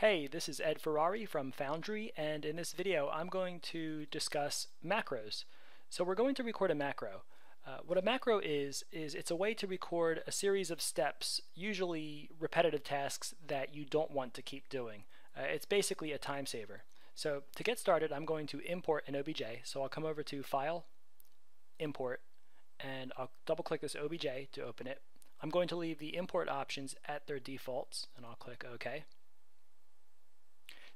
Hey, this is Ed Ferrari from Foundry, and in this video I'm going to discuss macros. So we're going to record a macro. Uh, what a macro is, is it's a way to record a series of steps, usually repetitive tasks that you don't want to keep doing. Uh, it's basically a time saver. So to get started, I'm going to import an OBJ. So I'll come over to File, Import, and I'll double click this OBJ to open it. I'm going to leave the import options at their defaults, and I'll click OK.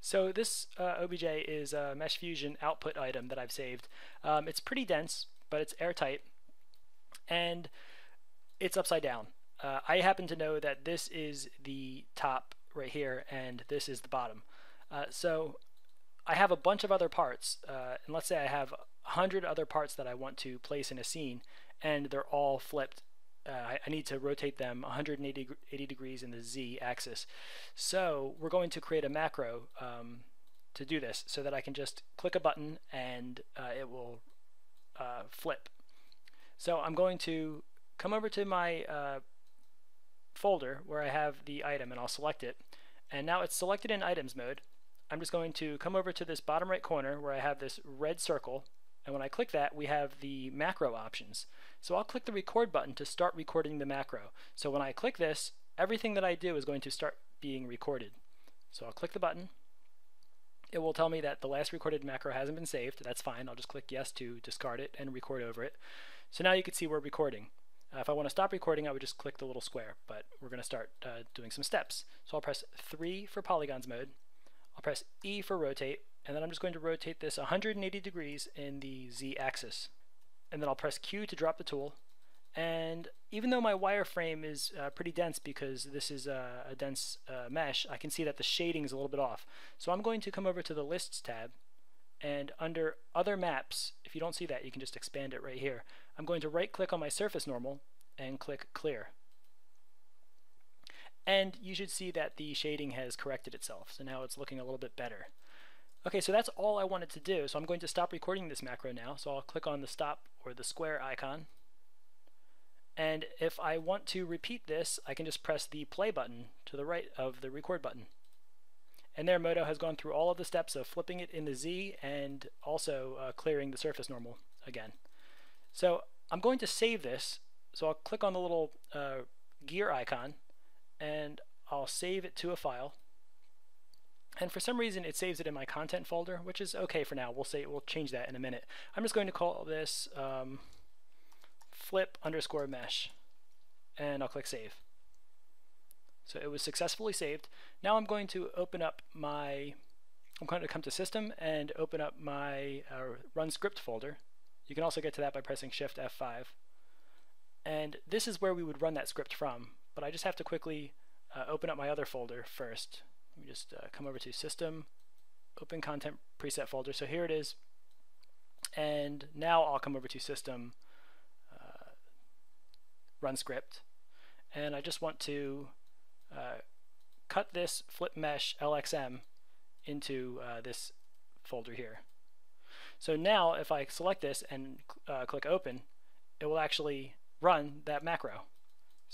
So this uh, OBJ is a Mesh Fusion output item that I've saved. Um, it's pretty dense, but it's airtight, and it's upside down. Uh, I happen to know that this is the top right here, and this is the bottom. Uh, so I have a bunch of other parts, uh, and let's say I have 100 other parts that I want to place in a scene, and they're all flipped uh, I, need to rotate them 180 80 degrees in the z axis. So we're going to create a macro um, to do this so that I can just click a button and uh, it will uh, flip. So I'm going to come over to my uh, folder where I have the item and I'll select it. And now it's selected in items mode. I'm just going to come over to this bottom right corner where I have this red circle and when I click that, we have the macro options. So I'll click the record button to start recording the macro. So when I click this, everything that I do is going to start being recorded. So I'll click the button. It will tell me that the last recorded macro hasn't been saved. That's fine. I'll just click yes to discard it and record over it. So now you can see we're recording. Uh, if I want to stop recording, I would just click the little square, but we're going to start uh, doing some steps. So I'll press 3 for polygons mode. I'll press E for rotate, and then I'm just going to rotate this 180 degrees in the Z axis. And then I'll press Q to drop the tool. And even though my wireframe is uh, pretty dense because this is a, a dense uh, mesh, I can see that the shading is a little bit off. So I'm going to come over to the Lists tab, and under Other Maps, if you don't see that, you can just expand it right here. I'm going to right click on my surface normal and click Clear. And you should see that the shading has corrected itself, so now it's looking a little bit better. Okay, so that's all I wanted to do. So I'm going to stop recording this macro now. So I'll click on the stop or the square icon. And if I want to repeat this, I can just press the play button to the right of the record button. And there Modo has gone through all of the steps of flipping it in the Z and also uh, clearing the surface normal again. So I'm going to save this. So I'll click on the little uh, gear icon and I'll save it to a file. And for some reason it saves it in my content folder, which is okay for now. We'll say we'll change that in a minute. I'm just going to call this um, flip underscore mesh, and I'll click save. So it was successfully saved. Now I'm going to open up my, I'm going to come to system and open up my uh, run script folder. You can also get to that by pressing shift F5. And this is where we would run that script from, but I just have to quickly uh, open up my other folder first. Let me just uh, come over to System, Open Content Preset folder. So here it is. And now I'll come over to System, uh, Run Script. And I just want to uh, cut this flip mesh LXM into uh, this folder here. So now if I select this and uh, click Open, it will actually run that macro.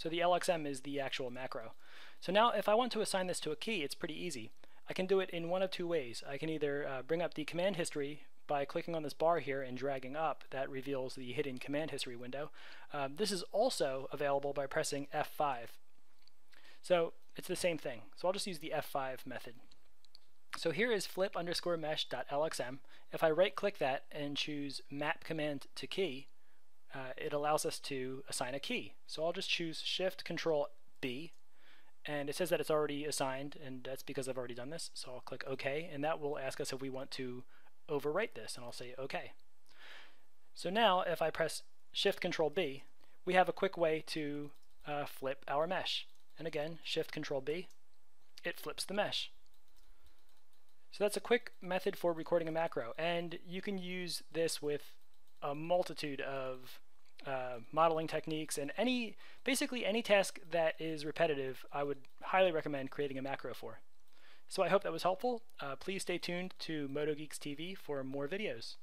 So the LXM is the actual macro. So now if I want to assign this to a key, it's pretty easy. I can do it in one of two ways. I can either uh, bring up the command history by clicking on this bar here and dragging up. That reveals the hidden command history window. Um, this is also available by pressing F5. So it's the same thing. So I'll just use the F5 method. So here is flip underscore mesh.lxm. If I right click that and choose map command to key, uh, it allows us to assign a key. So I'll just choose shift control B and it says that it's already assigned and that's because I've already done this so I'll click OK and that will ask us if we want to overwrite this and I'll say OK. So now if I press Shift Control B we have a quick way to uh, flip our mesh and again Shift Control B it flips the mesh. So that's a quick method for recording a macro and you can use this with a multitude of uh, modeling techniques, and any basically any task that is repetitive, I would highly recommend creating a macro for. So I hope that was helpful. Uh, please stay tuned to Modo Geeks TV for more videos.